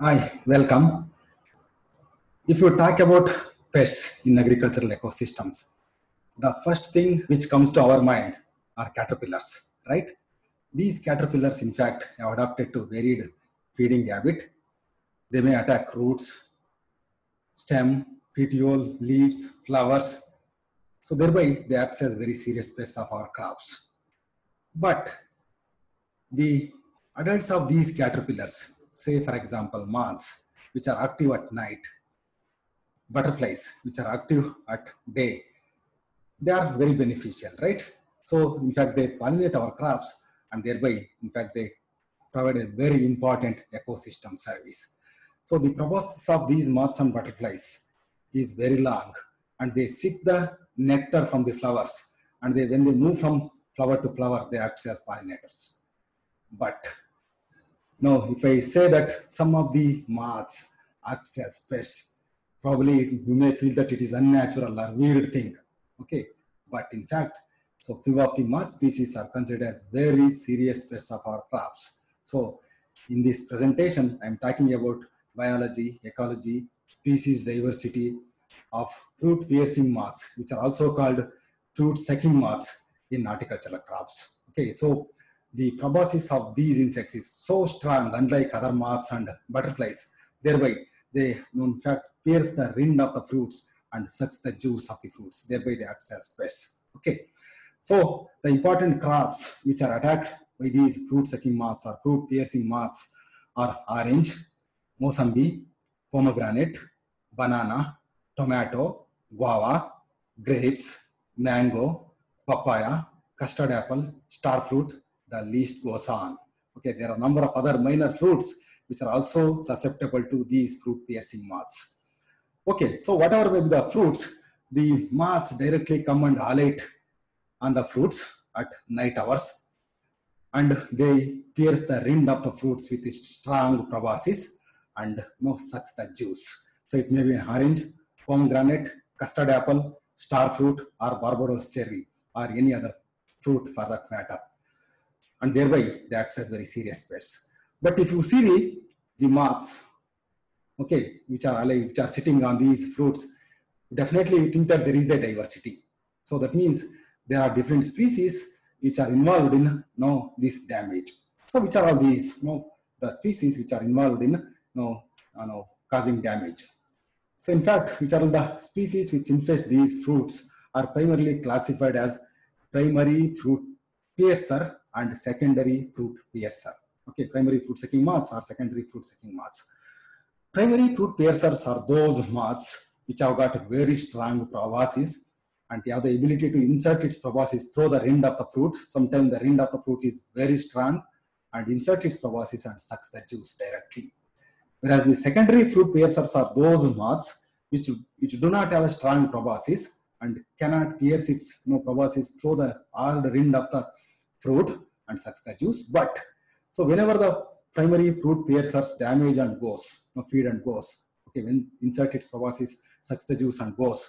Hi, welcome. If you talk about pests in agricultural ecosystems, the first thing which comes to our mind are caterpillars, right? These caterpillars, in fact, have adapted to varied feeding habit. They may attack roots, stem, petiole, leaves, flowers. So thereby they act as very serious pests of our crops. But the adults of these caterpillars, say for example moths, which are active at night, butterflies, which are active at day, they are very beneficial, right? So in fact, they pollinate our crops and thereby, in fact, they provide a very important ecosystem service. So the proboscis of these moths and butterflies is very long and they seek the nectar from the flowers and they, when they move from flower to flower, they act as pollinators. But now, if I say that some of the moths act as pests, probably you may feel that it is unnatural or weird thing. Okay, but in fact, so few of the moth species are considered as very serious pests of our crops. So in this presentation, I'm talking about biology, ecology, species diversity of fruit piercing moths, which are also called fruit sucking moths in horticultural crops. Okay, so the proboscis of these insects is so strong, unlike other moths and butterflies. Thereby, they in fact pierce the rind of the fruits and sucks the juice of the fruits. Thereby, they act as pests. Okay, so the important crops which are attacked by these fruit-sucking moths or fruit-piercing moths are orange, mosambi, pomegranate, banana, tomato, guava, grapes, mango, papaya, custard apple, star fruit, the list goes on. Okay, there are a number of other minor fruits which are also susceptible to these fruit piercing moths. Okay, so whatever may be the fruits, the moths directly come and alight on the fruits at night hours and they pierce the rind of the fruits with strong proboscis and you know, sucks the juice. So it may be an orange, pomegranate, custard apple, star fruit or Barbados cherry or any other fruit for that matter and thereby they act as very serious pests. But if you see the, the moths, okay, which are alive, which are sitting on these fruits, definitely you think that there is a diversity. So that means there are different species which are involved in you this damage. So which are all these, you know, the species which are involved in you know, you know, causing damage. So in fact, which are all the species which infest these fruits are primarily classified as primary fruit piercer and secondary fruit piercer. Okay, primary fruit sucking moths or secondary fruit sucking moths. Primary fruit piercers are those moths which have got very strong proboscis and they have the ability to insert its proboscis through the rind of the fruit. Sometimes the rind of the fruit is very strong and insert its proboscis and sucks the juice directly. Whereas the secondary fruit piercers are those moths which, which do not have a strong proboscis and cannot pierce its you know, proboscis through the hard rind of the fruit and sucks the juice. But so whenever the primary fruit piercers damage and goes, know, feed and goes, okay, when insert its proboscis, sucks the juice and goes.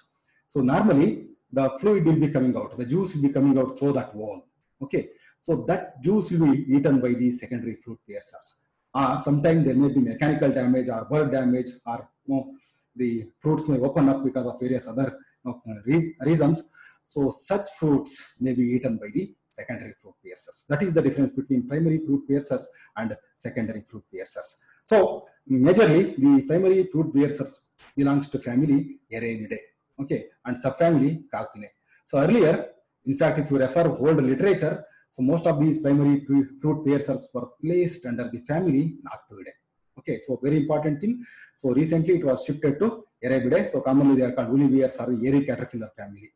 So normally the fluid will be coming out, the juice will be coming out through that wall. Okay, so that juice will be eaten by these secondary fruit piercers. Uh, sometimes there may be mechanical damage or bird damage or you know, the fruits may open up because of various other you know, reasons. So such fruits may be eaten by the secondary fruit piercers. That is the difference between primary fruit piercers and secondary fruit piercers. So majorly the primary fruit piercers belongs to family Erebidae, okay, and subfamily Calpinae. So earlier, in fact, if you refer old literature, so most of these primary fruit piercers were placed under the family Noctuidae. Okay, so very important thing. So recently it was shifted to Erebidae. So commonly they are called woolly or the caterpillar family.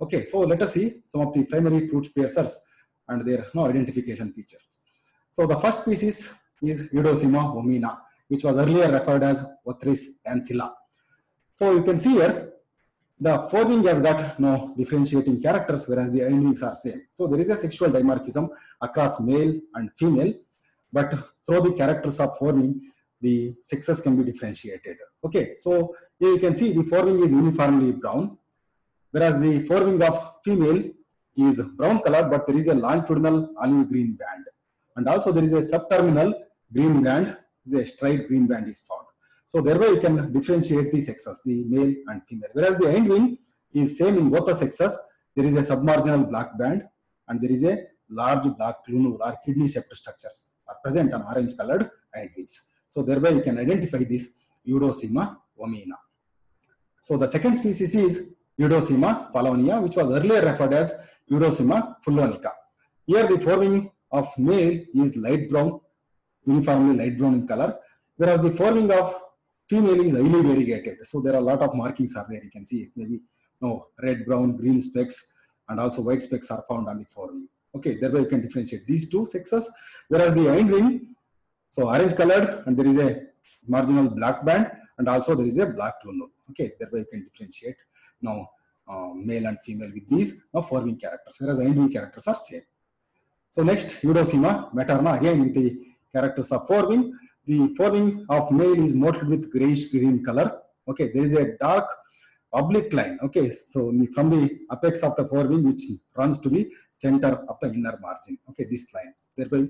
Okay, so let us see some of the primary fruit piercers and their no, identification features. So the first species is Eudocima homaena, which was earlier referred as Othreis ancilla. So you can see here, the forewing has got no differentiating characters, whereas the hindwings are same. So there is a sexual dimorphism across male and female, but through the characters of forewing, the sexes can be differentiated. Okay, so here you can see the forewing is uniformly brown, whereas the forewing of female is brown color, but there is a longitudinal olive green band. And also there is a subterminal green band the striped green band is found. So thereby you can differentiate the sexes, the male and female. Whereas the hind wing is same in both the sexes. There is a submarginal black band and there is a large black lunule or kidney shaped structures are present on orange colored hind wings. So thereby you can identify this Eudocima homaena. So the second species is Eudocima phalonia, which was earlier referred as Eudocima fullonica. Here the forewing of male is light brown, uniformly light brown in color, whereas the forewing of female is highly variegated. So there are a lot of markings are there. You can see maybe no red, brown, green specks, and also white specks are found on the forewing. Okay, thereby you can differentiate these two sexes. Whereas the hind wing, so orange colored, and there is a marginal black band, and also there is a black lunule. Okay, thereby you can differentiate now uh, male and female with these now forewing characters, whereas hind wing characters are same. So next, Eudocima materna, again the characters of forewing. The forewing of male is mottled with grayish green color. Okay, there is a dark oblique line. Okay, so from the apex of the forewing which runs to the center of the inner margin. Okay, these lines. Thereby,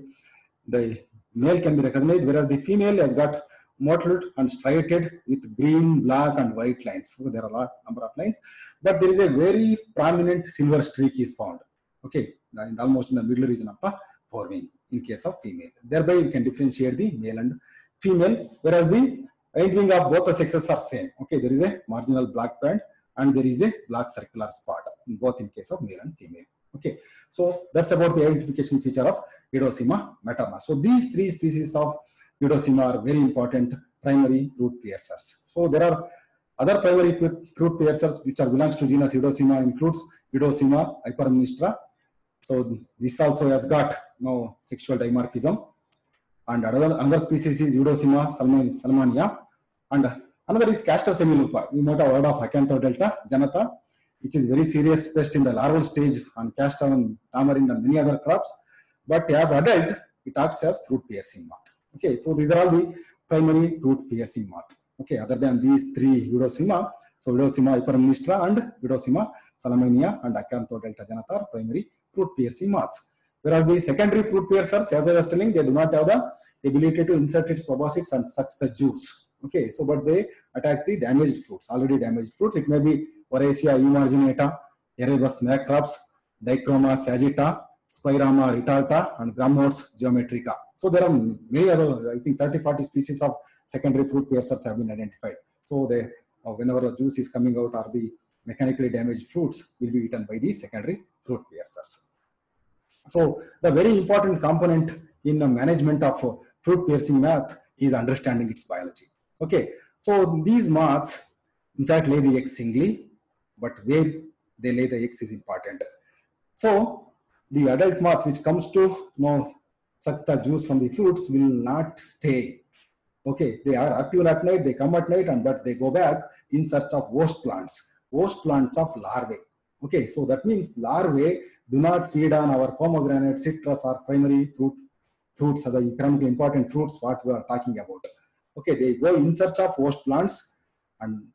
the male can be recognized, whereas the female has got mottled and striated with green, black, and white lines. So there are a lot number of lines, but there is a very prominent silver streak is found. Okay, in almost in the middle region of uh, the forewing in case of female. Thereby, you can differentiate the male and female, whereas the hind wing of both the sexes are same. Okay, there is a marginal black band and there is a black circular spot in both in case of male and female. Okay, so that's about the identification feature of Eudocima materna. So these three species of Eudocima are very important primary root piercers. So there are other primary root piercers which are belongs to genus Eudocima includes Eudocima hypermnestra. So this also has got no sexual dimorphism and another, another species is Eudocima salaminia, and another is Castor semilooper. You might have heard of Acanthodelta janata, which is very serious pest in the larval stage on castor and tamarind and many other crops. But as adult, it acts as fruit piercing moth. Okay, so these are all the primary root piercing moth. Okay, other than these three Eudocima, so Eudocima hypermnestra and Eudocima salaminia and Acanthodelta janata are primary root piercing moths. Whereas the secondary fruit piercers, as I was telling, they do not have the ability to insert its proboscides and suck the juice. Okay, so but they attack the damaged fruits, already damaged fruits. It may be Oraesia emarginata, Erebus macrops, Dichromia sagitta, Spirama retorta, and Grammodes geometrica. So there are many other, I think 30, 40 species of secondary fruit piercers have been identified. So they, uh, whenever the juice is coming out or the mechanically damaged fruits will be eaten by the secondary fruit piercers. So the very important component in the management of fruit piercing moth is understanding its biology. Okay, so these moths in fact lay the eggs singly, but where they lay the eggs is important. So the adult moth which comes to you know, suck the juice from the fruits will not stay. Okay, they are active at night, they come at night and but they go back in search of host plants, host plants of larvae. Okay, so that means larvae do not feed on our pomegranate, citrus, or primary fruit fruits, are the economically important fruits what we are talking about. Okay, they go in search of host plants and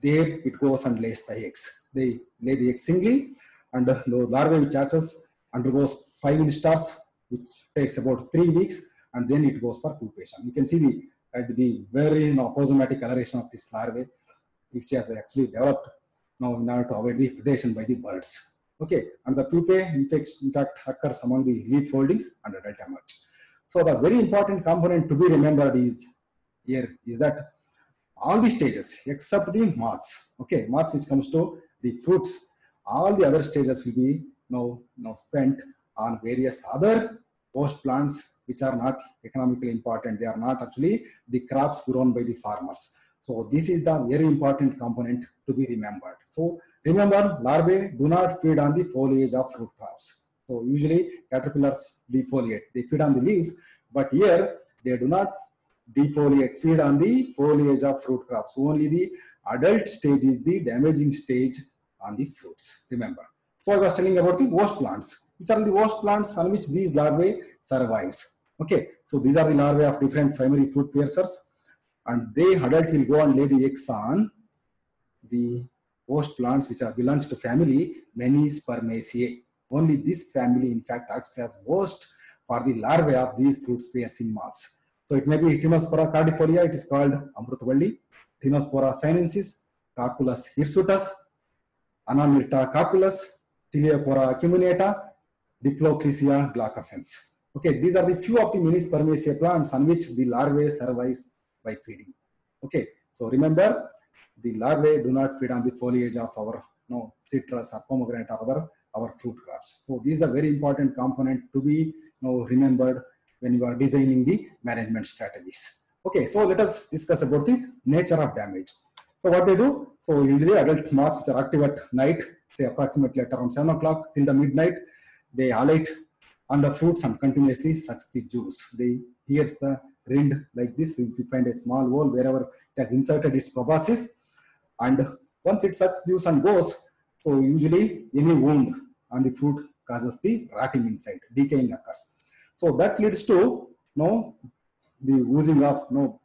there it goes and lays the eggs. They lay the eggs singly and the larvae which hatches undergoes five instars which takes about three weeks and then it goes for pupation. You can see the at the very you know, coloration of this larvae which has actually developed now in order to avoid the predation by the birds. Okay, and the pupae in fact, in fact occurs among the leaf foldings and adult emerge. So the very important component to be remembered is here is that all the stages except the moths, okay, moths which comes to the fruits, all the other stages will be now, now spent on various other host plants which are not economically important. They are not actually the crops grown by the farmers. So this is the very important component to be remembered. So Remember, larvae do not feed on the foliage of fruit crops. So usually caterpillars defoliate, they feed on the leaves, but here they do not defoliate, feed on the foliage of fruit crops. Only the adult stage is the damaging stage on the fruits, remember. So I was telling about the host plants, which are the host plants on which these larvae survives. Okay, so these are the larvae of different primary fruit piercers and they adult will go and lay the eggs on the host plants which are belongs to family Menispermaceae. Only this family in fact acts as host for the larvae of these fruit piercing moths. So it may be Tinospora cardifolia, it is called Amrutavalli, Tinospora sinensis, Cocculus hirsutus, Anamirta cocculus, Tiliacora acuminata, uh, Diploclisia glaucescens. Okay, these are the few of the Menispermaceae plants on which the larvae survives by feeding. Okay, so remember the larvae do not feed on the foliage of our no, citrus or pomegranate or other our fruit crops. So these are very important component to be you know, remembered when you are designing the management strategies. Okay, so let us discuss about the nature of damage. So what they do, so usually adult moths which are active at night, say approximately at around 7 o'clock till the midnight, they alight on the fruits and continuously sucks the juice. They hears the rind like this, you find a small hole wherever it has inserted its proboscis and once it sucks juice and goes, so usually any wound on the fruit causes the rotting inside, decaying occurs. So that leads to you know, the oozing of you know,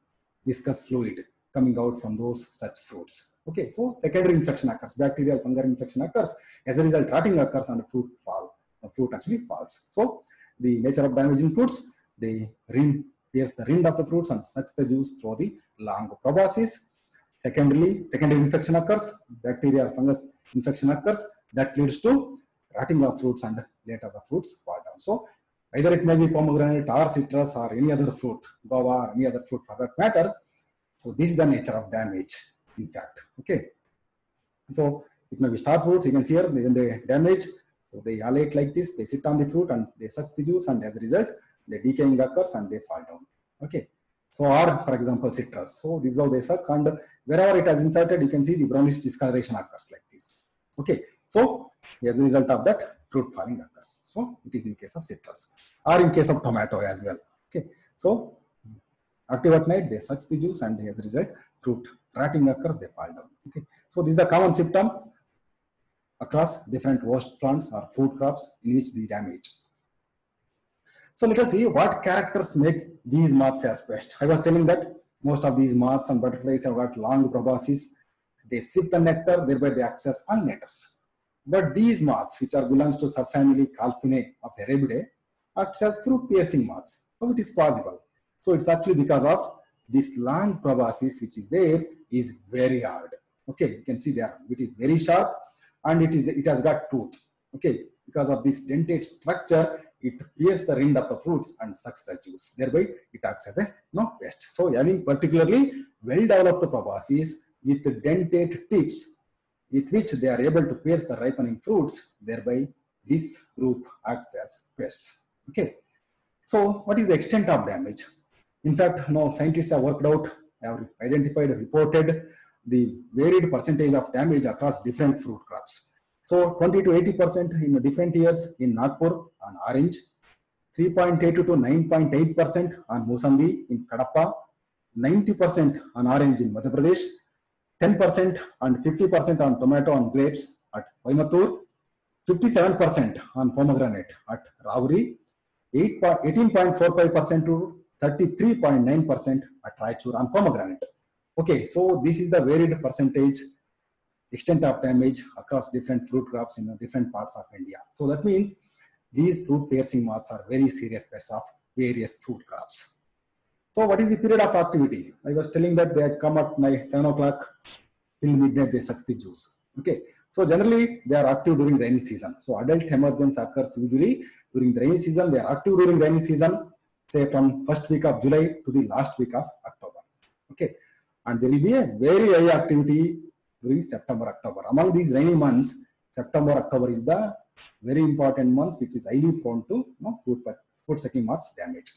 viscous fluid coming out from those such fruits. Okay, so secondary infection occurs, bacterial fungal infection occurs. As a result, rotting occurs and the fruit fall. The fruit actually falls. So the nature of damage includes the rind, pierce the rind of the fruits and sucks the juice through the long proboscis. Secondly, secondary infection occurs, bacterial fungus infection occurs. That leads to rotting of fruits and later the fruits fall down. So either it may be pomegranate or citrus or any other fruit, guava or any other fruit for that matter. So this is the nature of damage, in fact. Okay. So it may be star fruits. You can see here when they damage, so they alate like this. They sit on the fruit and they suck the juice, and as a result, the decaying occurs and they fall down. Okay. So or for example citrus. So this is how they suck, and wherever it has inserted, you can see the brownish discoloration occurs like this. Okay. So as a result of that, fruit falling occurs. So it is in case of citrus or in case of tomato as well. Okay. So active at night, they suck the juice and as a result, fruit rotting occurs, they fall down. Okay. So this is the common symptom across different host plants or food crops in which the damage. So let us see what characters make these moths as pest. I was telling that most of these moths and butterflies have got long proboscis. They sip the nectar, thereby they act as pollinators. But these moths, which are belongs to subfamily Calpinae of Erebidae, acts as fruit piercing moths. How it is possible? So it's actually because of this long proboscis which is there is very hard. Okay, you can see there it is very sharp and it is it has got tooth. Okay, because of this dentate structure, it pierces the rind of the fruits and sucks the juice. Thereby, it acts as a no pest. So, having particularly well-developed proboscis with dentate tips, with which they are able to pierce the ripening fruits, thereby this group acts as pests. Okay. So, what is the extent of damage? In fact, no scientists have worked out, have identified, reported the varied percentage of damage across different fruit crops. So 20 to 80 percent in different years in Nagpur on orange, 3.8 to 9.8 percent on Musambi in Kadapa, 90 percent on orange in Madhya Pradesh, 10 percent and 50 percent on tomato and grapes at Coimbatore, 57 percent on pomegranate at Rahuri, 18.45 percent to 33.9 percent at Raichur on pomegranate. Okay, so this is the varied percentage extent of damage across different fruit crops in different parts of India. So that means these fruit piercing moths are very serious pests of various fruit crops. So what is the period of activity? I was telling that they come at my 7 o'clock till midnight they suck the juice. Okay. So generally they are active during rainy season. So adult emergence occurs usually during the rainy season. They are active during rainy season, say from first week of July to the last week of October. Okay. And there will be a very high activity during September, October. Among these rainy months, September, October is the very important months which is highly prone to you know, food, food sucking moths damage.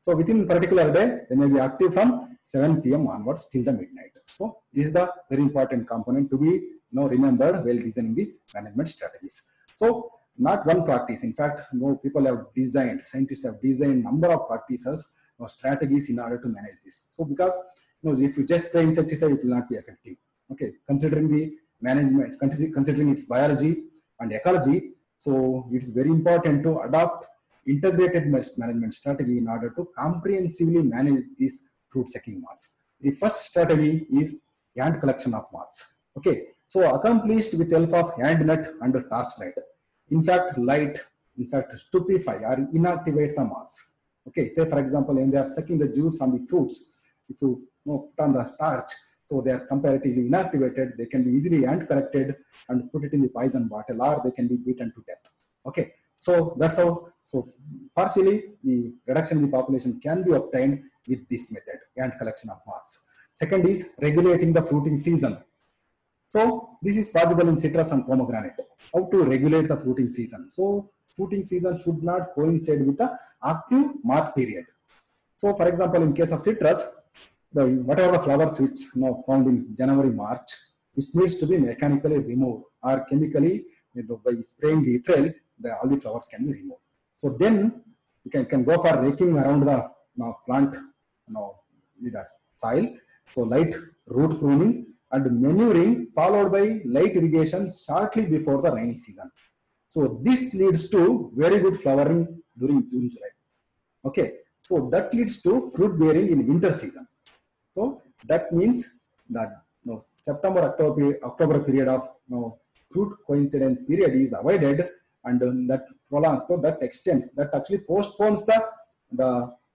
So within particular day, they may be active from 7 p.m. onwards till the midnight. So this is the very important component to be you know, remembered while designing the management strategies. So not one practice. In fact, you people have designed, scientists have designed number of practices or strategies in order to manage this. So because you know, if you just spray insecticide, it will not be effective. Okay, considering the management, considering its biology and ecology, so it's very important to adopt integrated management strategy in order to comprehensively manage these fruit sucking moths. The first strategy is ant collection of moths. Okay, so accomplished with help of hand net and torchlight. In fact, light, in fact, stupefy or inactivate the moths. Okay, say for example, when they are sucking the juice on the fruits, if you, you know, put on the starch, so they are comparatively inactivated, they can be easily ant collected and put it in the poison bottle or they can be beaten to death. Okay, so that's how, so partially the reduction in the population can be obtained with this method, ant collection of moths. Second is regulating the fruiting season. So this is possible in citrus and pomegranate. How to regulate the fruiting season? So fruiting season should not coincide with the active moth period. So for example, in case of citrus, the whatever the flowers which you know, found in January, March, which needs to be mechanically removed or chemically by spraying ethyl, the, all the flowers can be removed. So then you can, can go for raking around the you know, plant you know, the soil. So light root pruning and manuring followed by light irrigation shortly before the rainy season. So this leads to very good flowering during June, July. Okay, so that leads to fruit bearing in winter season. So that means that you know, September October October period of you know, fruit coincidence period is avoided and um, that prolongs so that extends that actually postpones the the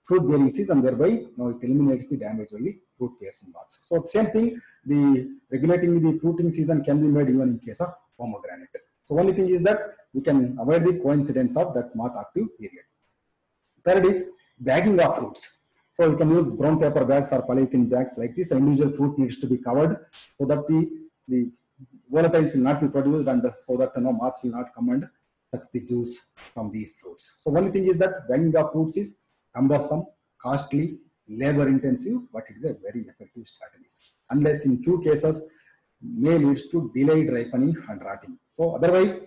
fruit bearing season thereby you know, it eliminates the damage by the fruit piercing moths. So same thing the regulating the fruiting season can be made even in case of pomegranate. So only thing is that we can avoid the coincidence of that moth active period. Third is bagging of fruits. So we can use brown paper bags or polythene bags like this. The individual fruit needs to be covered so that the, the volatiles will not be produced and so that you know, moths will not come and suck the juice from these fruits. So only thing is that bagging of fruits is cumbersome, costly, labor intensive, but it is a very effective strategy. Unless in few cases may leads to delayed ripening and rotting. So otherwise,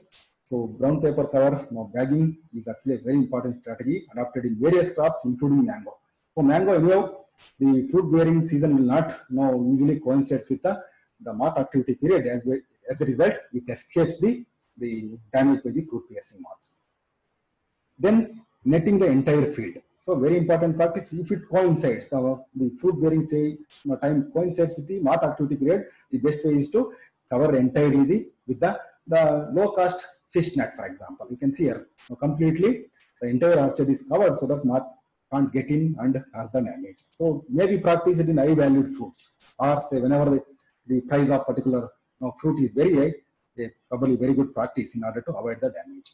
so brown paper cover know, bagging is actually a very important strategy adopted in various crops, including mango. So mango, anyhow, the fruit bearing season will not know, usually coincides with the, the moth activity period. As, as a result, it escapes the, the damage by the fruit piercing moths. Then netting the entire field. So very important practice, if it coincides, the, the fruit bearing say, time coincides with the moth activity period, the best way is to cover entirely the, with the, the low cost fish net, for example. You can see here, completely the entire orchard is covered so that moth can't get in and cause the damage. So maybe practice it in high valued fruits or say whenever the, the price of particular fruit is very high, they probably very good practice in order to avoid the damage.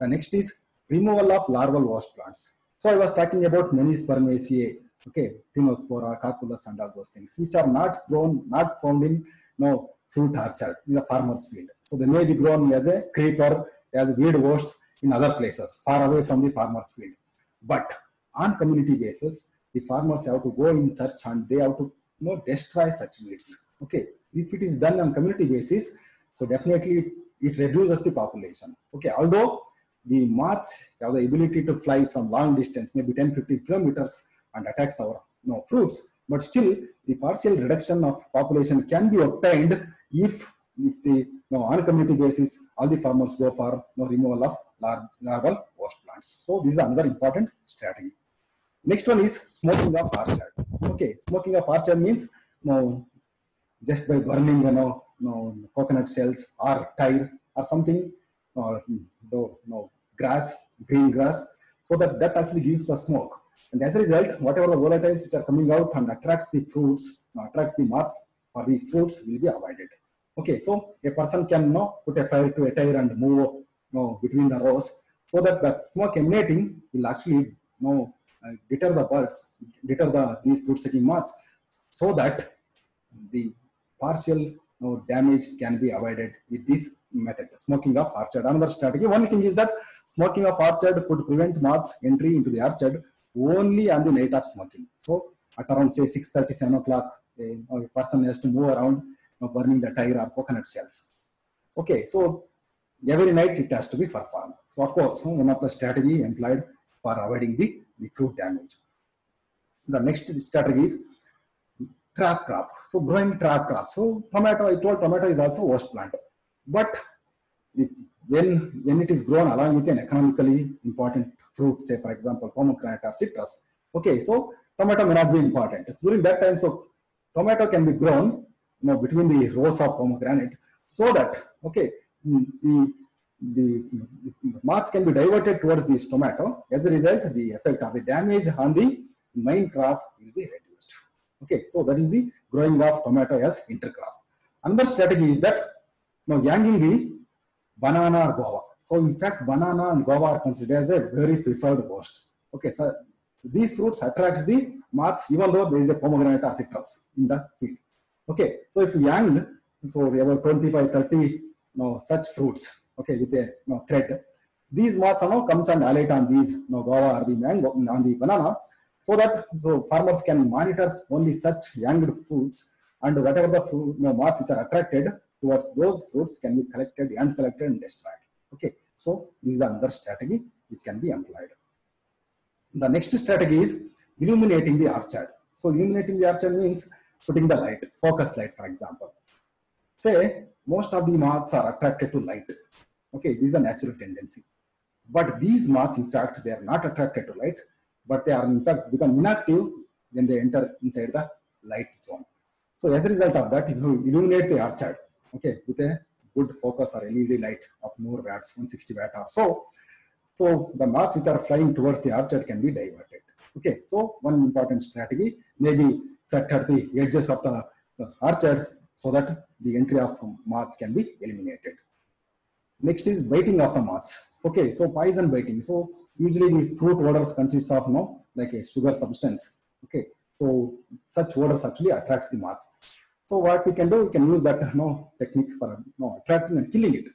The next is removal of larval host plants. So I was talking about Menispermaceae, okay, Tinospora, Carpulus and all those things, which are not grown, not found in you know, fruit orchard in the farmer's field. So they may be grown as a creeper, as weed hosts in other places, far away from the farmer's field. But on community basis, the farmers have to go in search and they have to you know, destroy such weeds. Okay, if it is done on community basis, so definitely it reduces the population. Okay, although the moths have the ability to fly from long distance, maybe 10, 15 kilometers and attacks our you know, fruits, but still the partial reduction of population can be obtained if, if the you know, on community basis, all the farmers go for you know, removal of lar larval host plants. So this is another important strategy. Next one is smoking of orchard. Okay, smoking of orchard means you know, just by burning you know, you know, coconut shells or tire or something or you know, grass, green grass, so that that actually gives the smoke. And as a result, whatever the volatiles which are coming out and attracts the fruits, attracts the moths or these fruits will be avoided. Okay, so a person can you put a fire to a tire and move you know, between the rows so that the smoke emanating will actually you know, uh, deter the birds, deter the these fruit sucking moths so that the partial you know, damage can be avoided with this method, smoking of orchard. Another strategy, one thing is that smoking of orchard could prevent moths entry into the orchard only on the night of smoking. So at around say 6.30, 7 o'clock, a, person has to move around burning the tire or coconut shells. Okay, so every night it has to be performed. So of course, one of the strategy employed for avoiding the, the fruit damage. The next strategy is trap crop. So growing trap crop. So tomato, I told tomato is also host plant. But when, when it is grown along with an economically important fruit, say for example, pomegranate or citrus, okay, so tomato may not be important. During that time, so tomato can be grown you know, between the rows of pomegranate so that, okay, mm, the, the, the moths can be diverted towards this tomato. As a result, the effect of the damage on the main crop will be reduced. Okay, so that is the growing of tomato as intercrop. Another strategy is that now yanging the banana or guava. So in fact, banana and guava are considered as a very preferred hosts. Okay, so these fruits attracts the moths even though there is a pomegranate or citrus in the field. Okay, so if you so we have about 25, 30 you know, such fruits, okay, with a you know, thread. These moths you know, comes and alight on these you know, guava or the mango on the banana so that so farmers can monitor only such young fruits and whatever the fruit, you know, moths which are attracted towards those fruits can be collected and collected and destroyed. Okay, so this is another strategy which can be employed. The next strategy is illuminating the orchard. So illuminating the orchard means putting the light, focus light, for example. Say most of the moths are attracted to light. Okay, this is a natural tendency. But these moths, in fact, they are not attracted to light, but they are in fact become inactive when they enter inside the light zone. So as a result of that, if you illuminate the orchard, okay, with a good focus or LED light of more watts, 160 watt or so, so the moths which are flying towards the orchard can be diverted. Okay, so one important strategy maybe set at the edges of the, the so that the entry of moths can be eliminated. Next is biting of the moths. Okay, so poison biting. So usually the fruit odors consists of you know, like a sugar substance. Okay, so such odors actually attracts the moths. So what we can do, we can use that you know, technique for you know, attracting and killing it.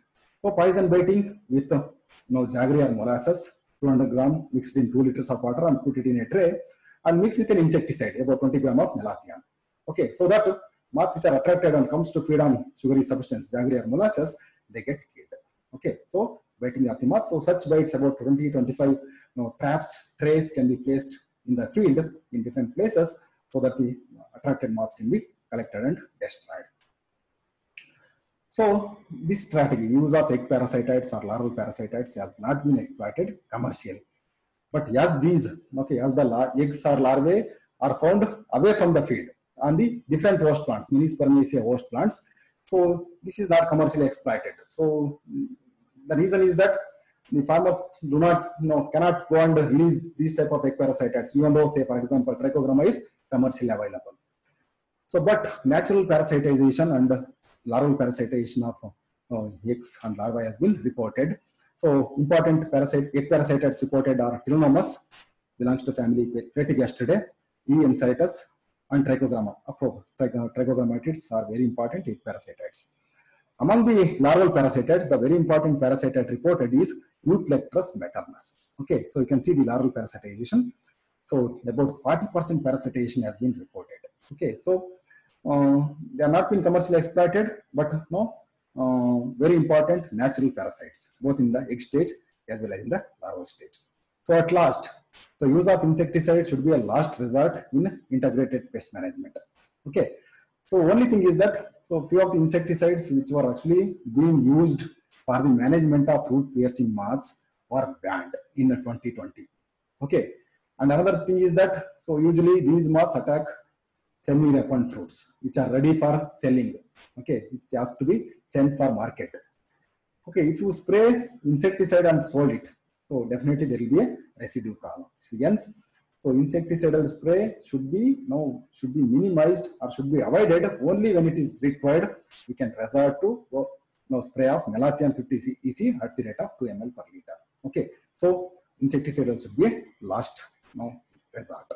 So poison baiting with you know, jaggery or molasses, 200 gram mixed in 2 liters of water and put it in a tray and mix with an insecticide, about 20 gram of malathion. Okay, so that moths which are attracted and comes to feed on sugary substance, jaggery or molasses, they get killed. Okay, so biting the moths. So such bites about 20, 25 you know, traps, trays can be placed in the field in different places so that the attracted moths can be collected and destroyed. So this strategy, use of egg parasitoids or larval parasitoids has not been exploited commercially. But as these, okay, as the eggs or larvae are found away from the field on the different host plants, Menispermaceae host plants. So this is not commercially exploited. So the reason is that the farmers do not, you know, cannot go and release these type of egg parasitoids, even though, say, for example, trichogramma is commercially available. So, but natural parasitization and larval parasitization of uh, eggs and larvae has been reported. So, important parasite, egg parasitoids reported are Telenomus, belongs to the family Platygastridae, E. encetus, and Trichogramma. Trichogrammatids are very important egg parasitoids. Among the larval parasitoids, the very important parasitoid reported is Euplectrus maternus. Okay, so you can see the larval parasitization. So about 40% parasitization has been reported. Okay, so uh, they are not being commercially exploited, but no, uh, very important natural parasites, both in the egg stage as well as in the larval stage. So at last, the use of insecticide should be a last resort in integrated pest management. Okay, so only thing is that so few of the insecticides which were actually being used for the management of fruit piercing moths were banned in 2020. Okay, and another thing is that so usually these moths attack semi-ripened fruits which are ready for selling. Okay, it has to be sent for market. Okay, if you spray insecticide and sold it, so definitely there will be a residue problem. So hence, so insecticidal spray should be no should be minimized or should be avoided only when it is required. We can resort to no, no spray of malathion 50 EC at the rate of 2 ml per liter. Okay, so insecticidal should be a last no resort.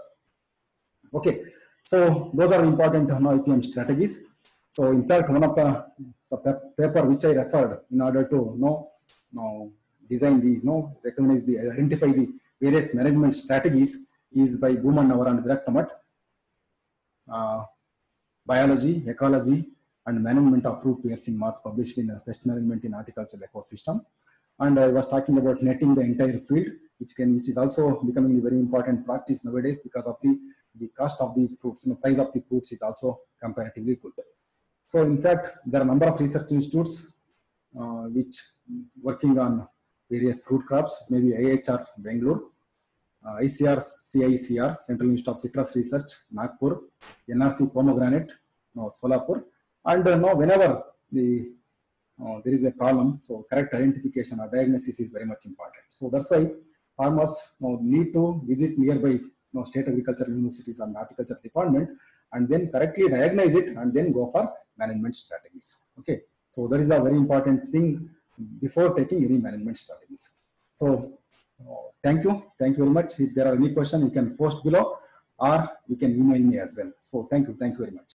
Okay, so those are important no, IPM strategies. So in fact, one of the, the paper which I referred in order to know, know design the, you know, recognize the, identify the various management strategies is by Bhuman and Viraktamath. Uh, biology, ecology, and management of fruit piercing moths published in Pest Management in Horticultural Ecosystem. And I was talking about netting the entire field, which can, which is also becoming a very important practice nowadays because of the, the cost of these fruits, and the price of the fruits is also comparatively good. So in fact, there are a number of research institutes uh, which working on various fruit crops, maybe IHR Bangalore, uh, ICR CICR, Central Institute of Citrus Research, Nagpur, NRC Pomegranate, no, Solapur, and uh, whenever the uh, there is a problem. So correct identification or diagnosis is very much important. So that's why farmers know, need to visit nearby know, state agriculture universities and horticulture department and then correctly diagnose it and then go for management strategies. Okay. So that is a very important thing before taking any management strategies. So uh, thank you. Thank you very much. If there are any questions, you can post below or you can email me as well. So thank you. Thank you very much.